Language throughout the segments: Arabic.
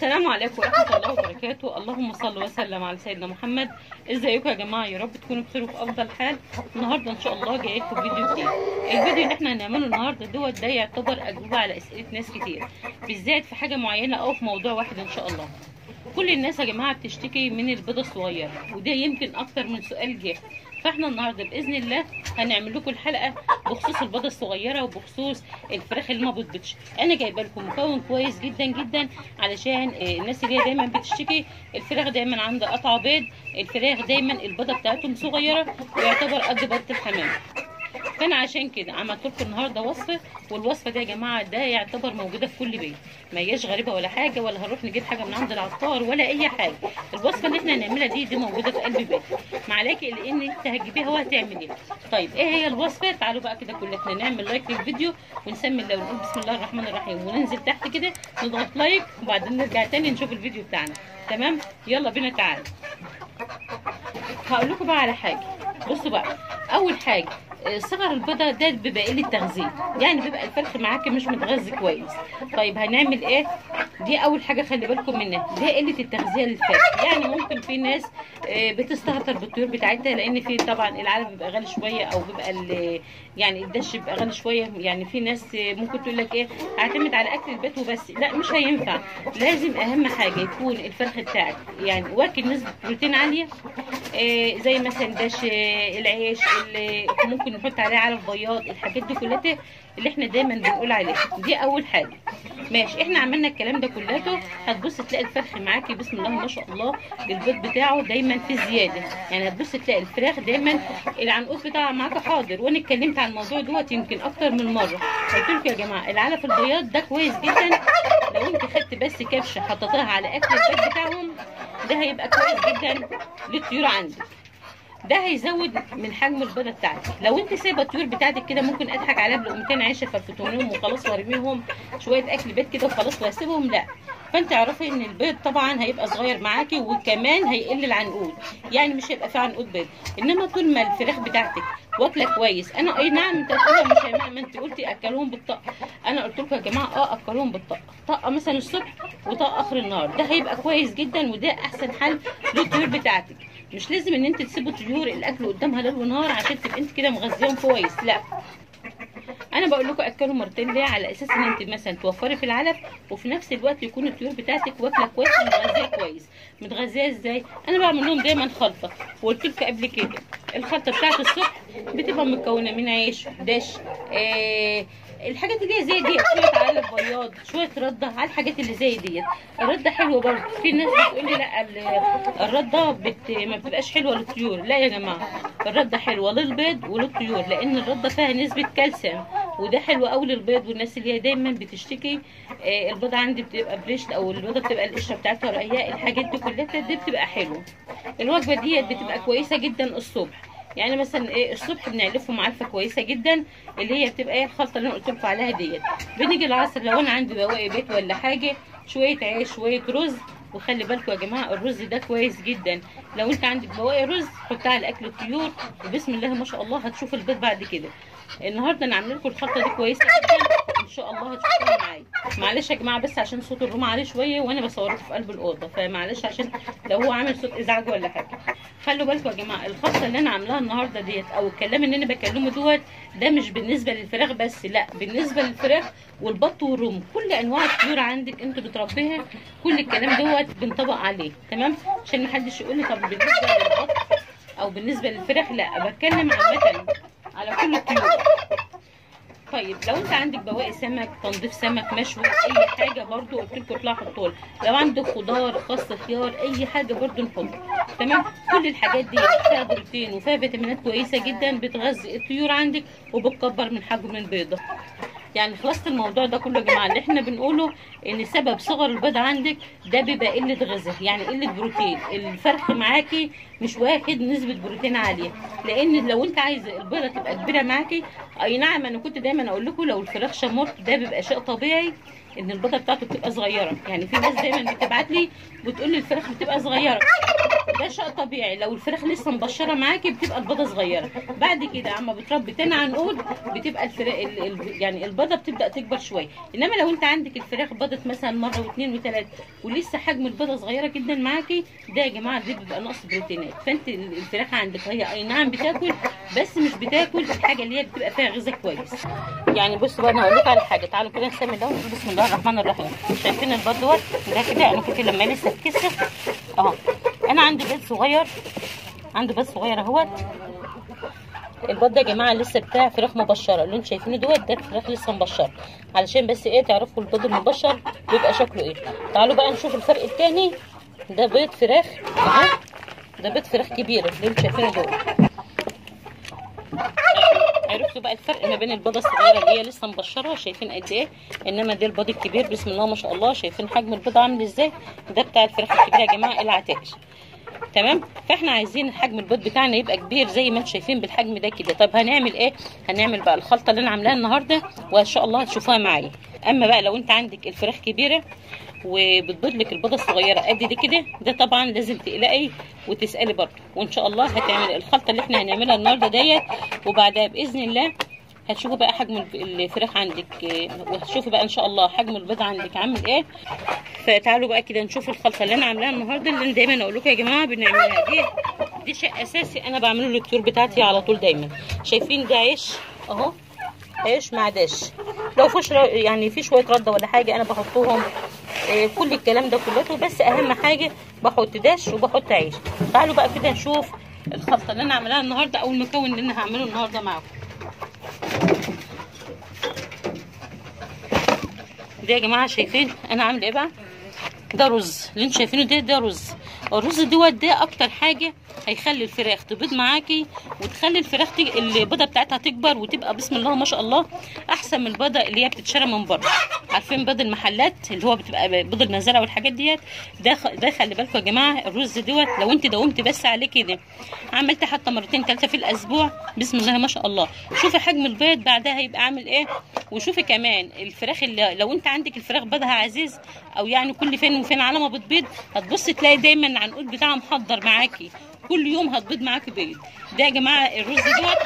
السلام عليكم ورحمة الله وبركاته. اللهم صل وسلم على سيدنا محمد. إزيكم يا جماعة؟ يا رب تكونوا بخير وفي أفضل حال. النهاردة إن شاء الله جاي لكم فيديو جديد. الفيديو اللي إحنا هنعمله النهاردة دوت ده يعتبر أجوبة على أسئلة ناس كتير بالذات في حاجة معينة أو في موضوع واحد إن شاء الله. كل الناس يا جماعة بتشتكي من البيضة الصغيرة وده يمكن أكتر من سؤال جه. فإحنا النهارده بإذن الله هنعمل لكم الحلقة بخصوص البيضة الصغيرة وبخصوص الفراخ اللي ما بتبيضش. أنا جايبة لكم مكون كويس جدا جدا علشان آه، الناس اللي هي دايما بتشتكي الفراخ دايما عندها قطع بيض الفراخ دايما البيضة بتاعتهم صغيرة ويعتبر قد بيضة الحمام. فانا عشان كده عملت لكم النهارده وصفة والوصفة دي يا جماعة ده يعتبر موجودة في كل بيت. ما هياش غريبة ولا حاجة ولا هنروح نجيب حاجة من عند العطار ولا أي حاجة. الوصفة اللي إحنا هنعملها دي دي موجودة في قلب بيت معاكي لأن أنت هتجيبيها وهتعمليها. طيب إيه هي الوصفة؟ تعالوا بقى كده كلنا نعمل like للفيديو ونسمي الله ونقول بسم الله الرحمن الرحيم. وننزل تحت كده نضغط like وبعدين نرجع تاني نشوف الفيديو بتاعنا. تمام؟ يلا بينا تعالوا هقول لكم بقى على حاجة. بصوا بقى أول حاجة صغر البيضة ده بيبقى قلة تغذية. يعني بيبقى الفرخ معاكي مش متغذي كويس. طيب هنعمل إيه؟ دي أول حاجة خلي بالكم منها. دي قلة التغذية للفرخ. يعني ممكن في ناس آه، بتستهتر بالطيور بتاعتها لأن في طبعا العلف بيبقى غالي شوية أو بيبقى يعني الدش بيبقى غالي شوية. يعني في ناس آه، ممكن تقول لك إيه؟ هعتمد على أكل البيت وبس. لا مش هينفع. لازم أهم حاجة يكون الفرخ بتاعك يعني واكل نسبه بروتين عالية. آه، زي مثلا دش العيش اللي ممكن نحط عليه علف بياض الحاجات دي كلها اللي إحنا دايما بنقول عليها. دي أول حاجة. ماشي. إحنا عملنا الكلام ده كلته هتبص تلاقي الفرخ معاكي بسم الله ما شاء الله. البيض بتاعه دايما في زيادة. يعني هتبص تلاقي الفراخ دايما العنقود بتاعها معاكي حاضر. وأنا اتكلمت عن الموضوع دوت يمكن أكتر من مرة. قلت لكم يا جماعة العلف البياض ده كويس جدا. لو انت خدت بس كبشة حطيتها على أكل البيت بتاعهم ده هيبقى كويس جدا للطيور عندك. ده هيزود من حجم البيضة بتاعتك. لو انت سايبة الطيور بتاعتك كده ممكن اضحك عليها بلقمتين عيش فرفتهم وخلاص وارميهم شوية أكل بيت كده وخلاص واسيبهم. لا. فانت اعرفي إن البيض طبعا هيبقى صغير معاكي وكمان هيقل العنقود. يعني مش هيبقى فيه عنقود بيض. إنما طول ما الفراخ بتاعتك واكلة كويس أنا أي نعم أنت مش هيبقى ما أنت قلتي أكلهم بالطاقة. أنا قلت لكم يا جماعة آه أكلهم بالطاقة. طاقة مثلا الصبح وطاقة آخر النهار. ده هيبقى كويس جدا وده أحسن حل للطيور بتاعتك. مش لازم ان انت تسيبوا طيور الأكل قدامها ليل ونهار عشان تبقى انت كده مغذيهم كويس لا. أنا بقول لكم اكلوا مرتين ليه على أساس إن انت مثلا توفري في العلف وفي نفس الوقت يكون الطيور بتاعتك واكلة كويس ومتغذيه كويس. متغذية إزاي؟ أنا بعمل لهم دايما خلطة وقلت لكم قبل كده الخلطة بتاعت الصبح بتبقى مكونه من عيش دش آه الحاجات اللي هي زي ديت شوية علف بياض شوية رده على الحاجات اللي زي ديت. الرده حلوة برضه. في ناس بتقول لي لا ال- الرده بت... ما بتبقاش حلوة للطيور. لا يا جماعة الرده حلوة للبيض وللطيور لأن الرده فيها نسبة كالسيوم وده حلو قوي للبيض. والناس اللي هي دايما بتشتكي آه، البيضه عندي بتبقى بريش أو البيضة بتبقى القشرة بتاعتها رقيقة الحاجات دي كلها دي بتبقى حلوة. الوجبة ديت بتبقى كويسة جدا الصبح. يعني مثلا إيه الصبح بنعلفه معلفه كويسة جدا اللي هي بتبقى إيه الخلطة اللي أنا قلت لكم عليها ديت. بنيجي العصر لو أنا عندي بواقي بيت ولا حاجة شوية عيش شوية رز. وخلي بالكم يا جماعة الرز ده كويس جدا. لو أنت عندك بواقي رز حطها على أكل الطيور. وبسم الله ما شاء الله هتشوف البيض بعد كده. النهارده أنا عاملة لكم الخلطة دي كويسة جدا. شاء الله هتشوفوها معايا. معلش يا جماعة بس عشان صوت الروم عالي شوية وأنا بصوركم في قلب الأوضة فمعلش عشان لو هو عامل صوت إزعاج ولا حاجة. خلوا بالكم يا جماعة الخلطه اللي أنا عاملاها النهارده ديت أو الكلام اللي أنا بكلمه دوت ده مش بالنسبة للفراخ بس لأ بالنسبة للفراخ والبط والروم. كل أنواع الطيور عندك أنتوا بتربيها كل الكلام دوت بنطبق عليه تمام؟ عشان محدش يقول لي طب بالنسبة للبط أو بالنسبة للفراخ لأ بتكلم عامة على كل الطيور. طيب لو انت عندك بواقي سمك تنظيف سمك مشوي أي حاجة برضو قلت لكم اطلعوا حطوها لو عندك خضار خس خيار أي حاجة برضو نحط تمام؟ كل الحاجات دي فيها بروتين وفيها فيتامينات كويسة جدا بتغذي الطيور عندك وبتكبر من حجم البيضة. يعني خلاصة الموضوع ده كله يا جماعة اللي إحنا بنقوله إن سبب صغر البيض عندك ده بيبقى قلة غذاء يعني قلة بروتين. الفرخ معاكي مش واخد نسبة بروتين عالية. لأن لو أنت عايزه البيضة تبقى كبيرة معاكي أي نعم أنا كنت دايما أقول لكم لو الفراخ شمرت ده بيبقى شيء طبيعي إن البيضة بتاعته بتبقى صغيرة. يعني في ناس دايما بتبعت لي بتقول لي الفراخ بتبقى صغيرة. ده شيء طبيعي. لو الفراخ لسه مبشرة معاكي بتبقى البيضة صغيرة. بعد كده اما بتربي تاني عنقود بتبقى الفراخ ال... ال... يعني البيضة بتبدأ تكبر شوية. إنما لو أنت عندك الفراخ بيضت مثلا مرة واثنين وثلاثه ولسه حجم البيضة صغيرة جدا معاكي ده يا جماعة دي بيبقى نقص بروتينات فانت الفراخ عندك هي أي نعم بتاكل بس مش بتاكل الحاجة اللي هي بتبقى فيها غذاء كويس. يعني بصوا بقى أنا هقول لكم على حاجة. تعالوا كده نسمي ده. بسم الله الرحمن الرحيم. شايفين البيض دوت؟ ده كده أنا كنت لما لسه اتكسر أهو. أنا عندي بيض صغير. عندي بيض صغير أهوت. البيض ده يا جماعة لسه بتاع فراخ مبشرة. اللي أنتم شايفينه دوت ده فراخ لسه مبشرة. علشان بس إيه تعرفوا البيض المبشر بيبقى شكله إيه. تعالوا بقى نشوف الفرق التاني. ده بيض فراخ. أهو. بيض فراخ كبيره اللي أنتم شايفينه دول. عرفتوا بقى الفرق ما بين البيضة الصغيرة اللي هي لسه مبشرة شايفين قد إيه؟ انما ده البيض الكبير بسم الله ما شاء الله. شايفين حجم البيضة عامل إزاي؟ ده بتاع الفراخ الكبيرة يا جماعة العتاش تمام؟ فاحنا عايزين حجم البيض بتاعنا يبقى كبير زي ما أنتم شايفين بالحجم ده كده. طب هنعمل إيه؟ هنعمل بقى الخلطة اللي أنا عاملاها النهارده وإن شاء الله هتشوفوها معايا. أما بقى لو أنت عندك الفراخ كبيرة وبتبيض لك البيضه الصغيرة. قد دي كده؟ ده طبعا لازم تقلقي وتسألي برضه. وإن شاء الله هتعمل الخلطة اللي إحنا هنعملها النهارده ديت. وبعدها بإذن الله هتشوفوا بقى حجم الفراخ عندك وهتشوفوا بقى إن شاء الله حجم البيض عندك عامل إيه. فتعالوا بقى كده نشوف الخلطة اللي أنا عاملاها النهارده اللي دايما أقول لكم يا جماعة بنعملها دي. دي شيء أساسي أنا بعمله للطيور بتاعتي على طول دايما. شايفين ده عيش؟ أهو. عيش مع داش. لو فيش يعني في شوية رده ولا حاجة أنا بحطهم كل الكلام ده كله. بس أهم حاجة بحط داش وبحط عيش. تعالوا بقى كده نشوف الخلطة اللي أنا عاملاها النهارده أو المكون اللي أنا هعمله النهارده معاكم. ده يا جماعة شايفين أنا عاملة إيه بقى؟ ده رز. اللي أنتوا شايفينه ده ده رز. الرز دوت ده أكتر حاجة هيخلي الفراخ تبيض معاكي وتخلي الفراخ تج... البيضة بتاعتها تكبر وتبقى بسم الله ما شاء الله أحسن من البيضة اللي هي بتتشرى من بره. عارفين بيض المحلات اللي هو بتبقى بيض المزارع والحاجات ديت؟ ده. ده خلي بالكم يا جماعة الرز دوت لو انت داومتي بس عليه كده عملت حتى مرتين ثلاثة في الأسبوع بسم الله ما شاء الله. شوفي حجم البيض بعدها هيبقى عامل إيه وشوفي كمان الفراخ اللي لو انت عندك الفراخ بيضها عزيز أو يعني كل فين وفين على ما بتبيض هتبصي تلاقي دايما العنقود بتاعها محضر معاكي. كل يوم هتبيض معاكي بيض. ده يا جماعة الرز دوت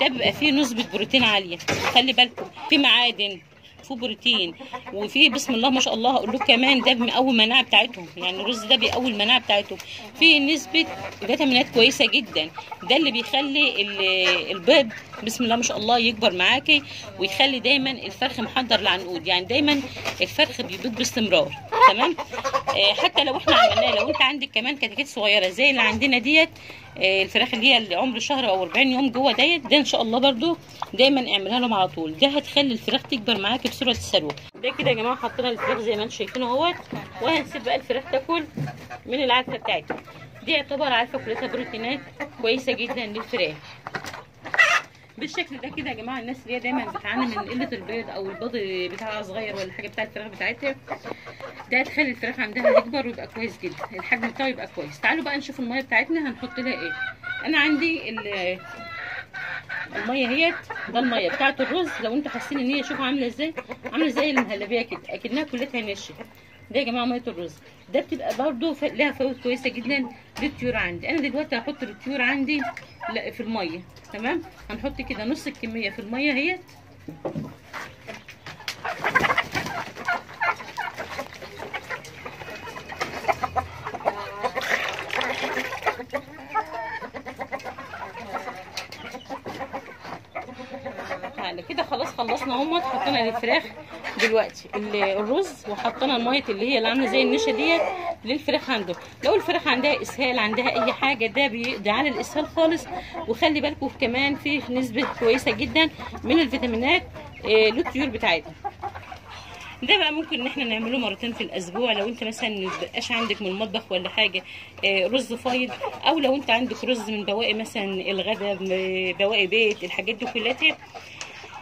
ده بيبقى فيه نسبة بروتين عالية. خلي بالكم في معادن في بروتين وفي بسم الله ما شاء الله هقول لكم كمان ده بيقوي المناعه بتاعتهم. يعني الرز ده بيقوي المناعه بتاعتهم. في نسبة فيتامينات كويسة جدا. ده اللي بيخلي البيض بسم الله ما شاء الله يكبر معاكي ويخلي دايما الفرخ محضر العنقود يعني دايما الفرخ بيبيض باستمرار. تمام؟ آه حتى لو إحنا عملناه لو أنت عندك كمان كتاكيت صغيرة زي اللي عندنا ديت الفراخ اللي هي اللي عمر شهر أو 40 يوم جوه ديت ده إن شاء الله برده دايما اعملها لهم على طول. ده هتخلي الفراخ تكبر معاكي بسرعة الثروه ده كده يا جماعة حطينا الفراخ زي ما أنتم شايفين اهوت وهنسيب بقى الفراخ تاكل من العلفه بتاعتها. دي يعتبر علفه كلها بروتينات كويسة جدا للفراخ. بالشكل ده كده يا جماعة الناس اللي هي دايما بتعاني من قلة البيض أو البيض بتاعها صغير ولا حاجة بتاع الفراخ بتاعتها ده هتخلي الفراخ عندها يكبر ويبقى كويس جدا. الحجم بتاعه يبقى كويس. تعالوا بقى نشوف المية بتاعتنا هنحط لها إيه. أنا عندي المية اهيت ده المية بتاعت الرز. لو أنتوا حاسين إن هي شوفوا عاملة إزاي عاملة زي المهلبية كده. أكنها كلها نشف ده يا جماعة مية الرز. ده بتبقى برده ف... لها فوائد كويسة جدا. للطيور عندي. أنا دلوقتي هحط الطيور عندي لا في المية. تمام؟ هنحط كده نص الكمية في المية اهيت كده خلاص خلصنا اهوت حطينا الفراخ دلوقتي. الرز وحطينا المية اللي هي اللي عاملة زي النشا ديت للفراخ عنده. لو الفراخ عندها إسهال عندها أي حاجة ده بيقضي على الإسهال خالص. وخلي بالكم كمان في نسبة كويسة جدا من الفيتامينات للطيور بتاعتنا ده بقى ممكن إن إحنا نعمله مرتين في الأسبوع. لو أنت مثلا مبقاش عندك من المطبخ ولا حاجة رز فايض أو لو أنت عندك رز من بواقي مثلا الغدا بواقي بيت الحاجات دي كلها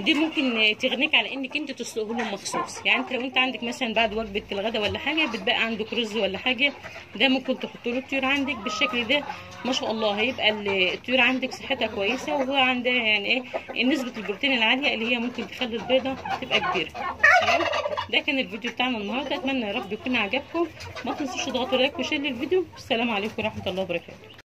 دي ممكن تغنيك على إنك أنت تسلقه لهم مخصوص. يعني أنت لو أنت عندك مثلا بعد وجبة الغداء ولا حاجة بتبقى عندك رز ولا حاجة ده ممكن تحط له الطيور عندك. بالشكل ده ما شاء الله هيبقى ال- الطيور عندك صحتها كويسة وهو عندها يعني إيه نسبة البروتين العالية اللي هي ممكن تخلي البيضة تبقى كبيرة. تمام؟ ده كان الفيديو بتاعنا النهارده. أتمنى يا رب يكون عجبكم. ما تنسوش تضغطوا like و share للفيديو. السلام عليكم ورحمة الله وبركاته.